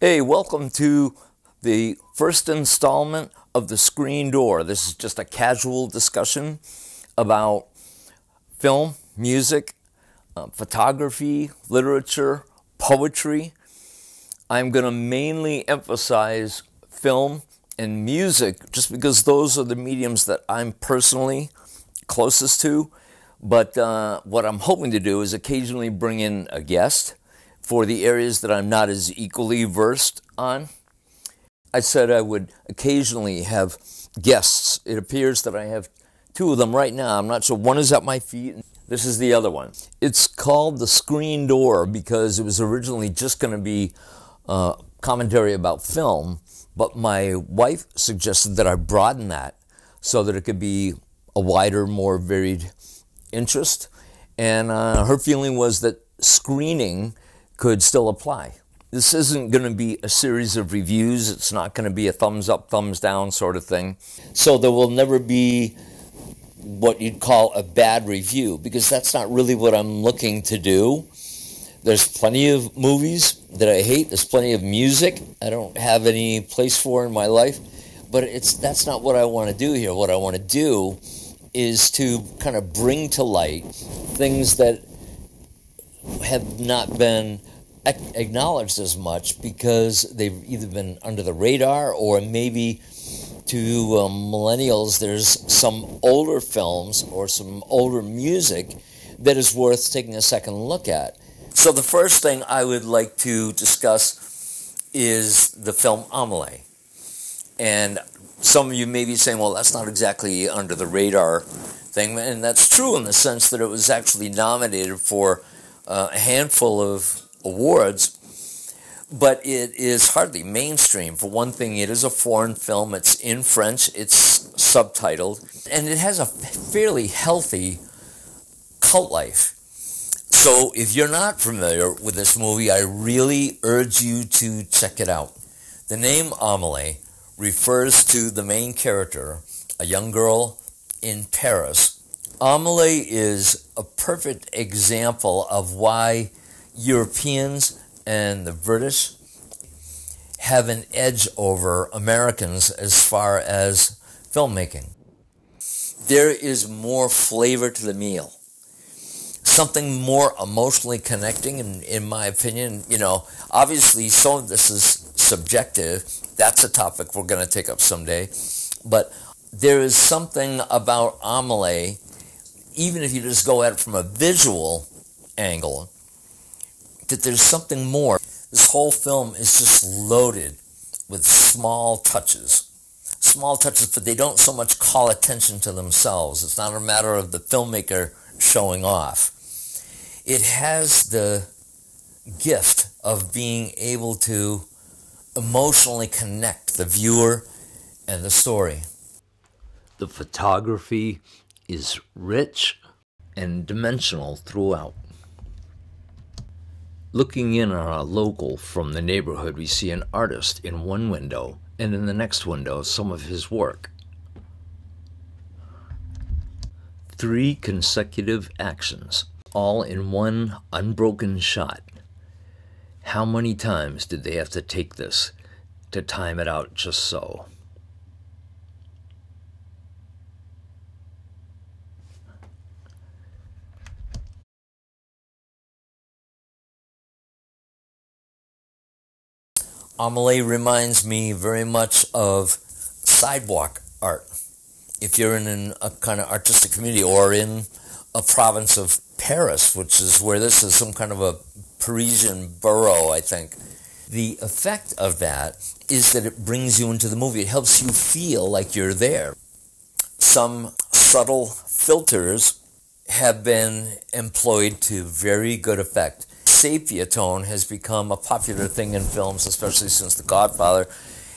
Hey, welcome to the first installment of The Screen Door. This is just a casual discussion about film, music, uh, photography, literature, poetry. I'm going to mainly emphasize film and music just because those are the mediums that I'm personally closest to. But uh, what I'm hoping to do is occasionally bring in a guest for the areas that I'm not as equally versed on. I said I would occasionally have guests. It appears that I have two of them right now. I'm not sure. One is at my feet. This is the other one. It's called The Screen Door because it was originally just going to be uh, commentary about film, but my wife suggested that I broaden that so that it could be a wider, more varied interest. And uh, her feeling was that screening could still apply. This isn't going to be a series of reviews. It's not going to be a thumbs up, thumbs down sort of thing. So there will never be what you'd call a bad review because that's not really what I'm looking to do. There's plenty of movies that I hate. There's plenty of music I don't have any place for in my life. But it's that's not what I want to do here. What I want to do is to kind of bring to light things that have not been acknowledged as much because they've either been under the radar or maybe to um, millennials there's some older films or some older music that is worth taking a second look at. So the first thing I would like to discuss is the film Amelie. And some of you may be saying, well, that's not exactly under the radar thing. And that's true in the sense that it was actually nominated for uh, a handful of awards, but it is hardly mainstream. For one thing, it is a foreign film. It's in French. It's subtitled, and it has a fairly healthy cult life. So, if you're not familiar with this movie, I really urge you to check it out. The name Amelie refers to the main character, a young girl in Paris Amelie is a perfect example of why Europeans and the British have an edge over Americans as far as filmmaking. There is more flavor to the meal. Something more emotionally connecting, in, in my opinion. You know, obviously, some of this is subjective. That's a topic we're going to take up someday. But there is something about Amelie even if you just go at it from a visual angle, that there's something more. This whole film is just loaded with small touches. Small touches, but they don't so much call attention to themselves. It's not a matter of the filmmaker showing off. It has the gift of being able to emotionally connect the viewer and the story. The photography is rich and dimensional throughout. Looking in on a local from the neighborhood, we see an artist in one window, and in the next window, some of his work. Three consecutive actions, all in one unbroken shot. How many times did they have to take this to time it out just so? Amelie reminds me very much of sidewalk art. If you're in a kind of artistic community or in a province of Paris, which is where this is some kind of a Parisian borough, I think. The effect of that is that it brings you into the movie. It helps you feel like you're there. Some subtle filters have been employed to very good effect sepia tone has become a popular thing in films, especially since The Godfather.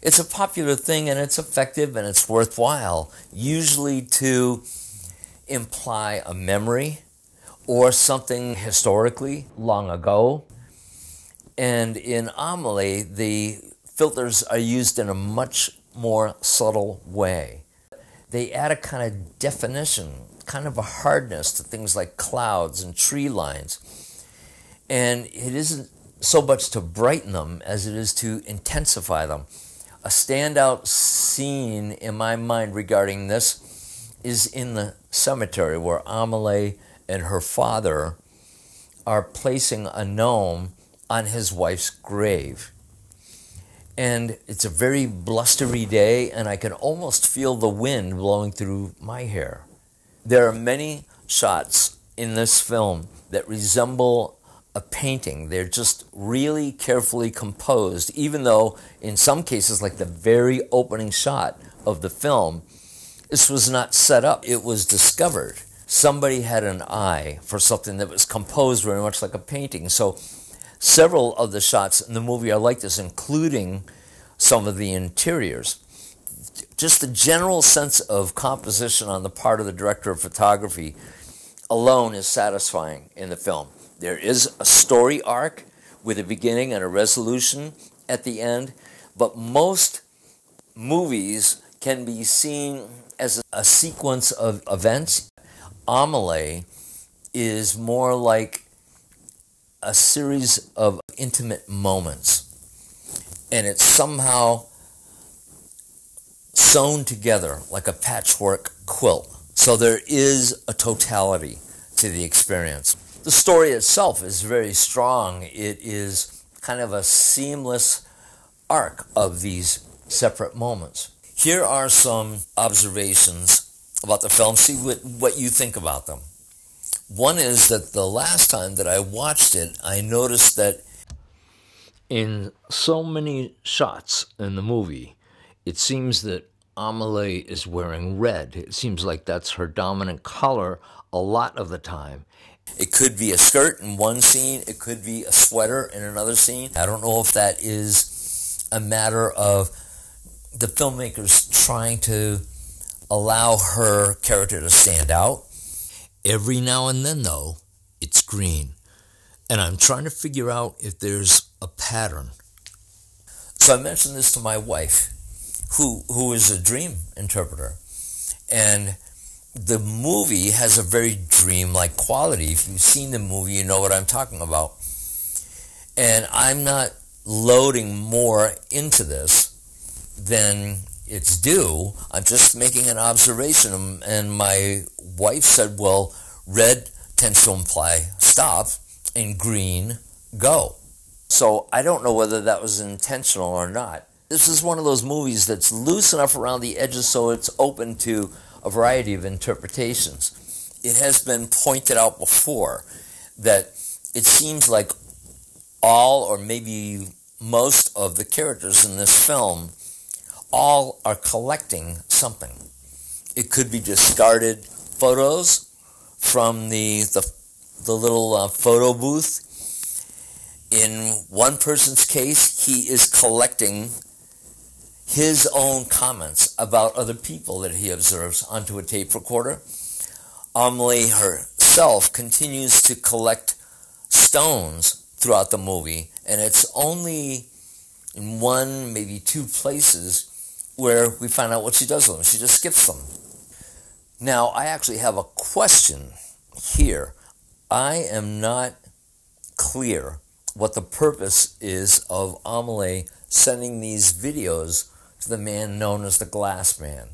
It's a popular thing and it's effective and it's worthwhile, usually to imply a memory or something historically long ago. And in Amelie, the filters are used in a much more subtle way. They add a kind of definition, kind of a hardness to things like clouds and tree lines and it isn't so much to brighten them as it is to intensify them. A standout scene in my mind regarding this is in the cemetery where Amelie and her father are placing a gnome on his wife's grave. And it's a very blustery day, and I can almost feel the wind blowing through my hair. There are many shots in this film that resemble a painting. They're just really carefully composed, even though in some cases, like the very opening shot of the film, this was not set up, it was discovered. Somebody had an eye for something that was composed very much like a painting. So several of the shots in the movie are like this, including some of the interiors. Just the general sense of composition on the part of the director of photography alone is satisfying in the film. There is a story arc with a beginning and a resolution at the end, but most movies can be seen as a sequence of events. Amelie is more like a series of intimate moments, and it's somehow sewn together like a patchwork quilt. So there is a totality to the experience. The story itself is very strong. It is kind of a seamless arc of these separate moments. Here are some observations about the film. See what, what you think about them. One is that the last time that I watched it, I noticed that in so many shots in the movie, it seems that Amelie is wearing red. It seems like that's her dominant color a lot of the time. It could be a skirt in one scene, it could be a sweater in another scene. I don't know if that is a matter of the filmmakers trying to allow her character to stand out. Every now and then, though, it's green. And I'm trying to figure out if there's a pattern. So I mentioned this to my wife, who, who is a dream interpreter. And the movie has a very dreamlike quality. If you've seen the movie, you know what I'm talking about. And I'm not loading more into this than it's due. I'm just making an observation. And my wife said, well, red tends to imply stop, and green, go. So I don't know whether that was intentional or not. This is one of those movies that's loose enough around the edges so it's open to a variety of interpretations. It has been pointed out before that it seems like all or maybe most of the characters in this film all are collecting something. It could be discarded photos from the, the, the little uh, photo booth. In one person's case, he is collecting his own comments about other people that he observes onto a tape recorder. Amelie herself continues to collect stones throughout the movie, and it's only in one, maybe two places where we find out what she does with them. She just skips them. Now, I actually have a question here. I am not clear what the purpose is of Amelie sending these videos to the man known as the Glass Man.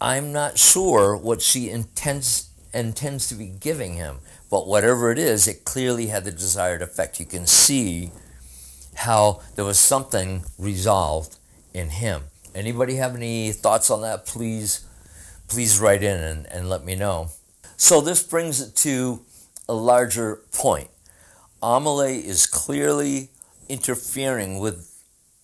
I'm not sure what she intends intends to be giving him, but whatever it is, it clearly had the desired effect. You can see how there was something resolved in him. Anybody have any thoughts on that? Please, please write in and, and let me know. So this brings it to a larger point. Amelie is clearly interfering with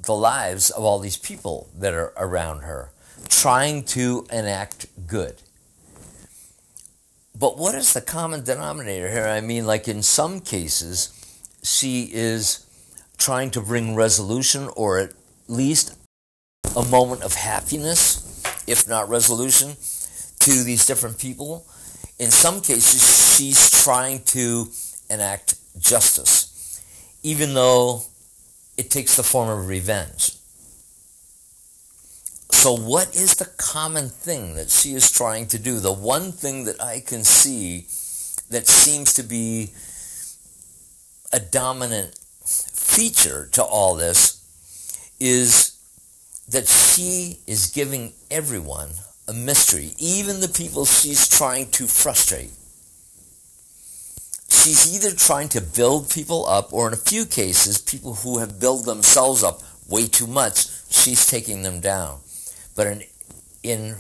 the lives of all these people that are around her, trying to enact good. But what is the common denominator here? I mean, like in some cases, she is trying to bring resolution or at least a moment of happiness, if not resolution, to these different people. In some cases, she's trying to enact justice, even though it takes the form of revenge. So, what is the common thing that she is trying to do? The one thing that I can see that seems to be a dominant feature to all this is that she is giving everyone a mystery, even the people she's trying to frustrate. She's either trying to build people up, or in a few cases, people who have built themselves up way too much, she's taking them down. But in, in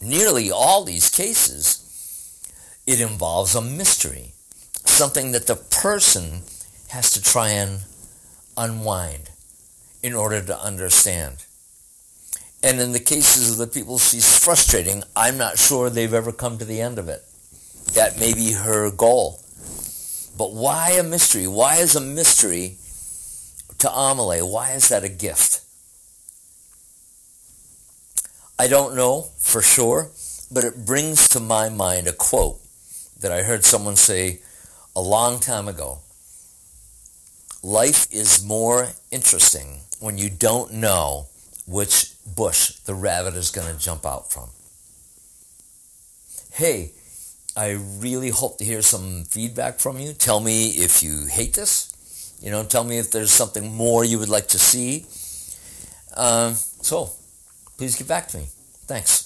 nearly all these cases, it involves a mystery, something that the person has to try and unwind in order to understand. And in the cases of the people she's frustrating, I'm not sure they've ever come to the end of it. That may be her goal. But why a mystery? Why is a mystery to Amelie? Why is that a gift? I don't know for sure, but it brings to my mind a quote that I heard someone say a long time ago. Life is more interesting when you don't know which bush the rabbit is going to jump out from. Hey, I really hope to hear some feedback from you. Tell me if you hate this. You know, tell me if there's something more you would like to see. Uh, so, please get back to me. Thanks.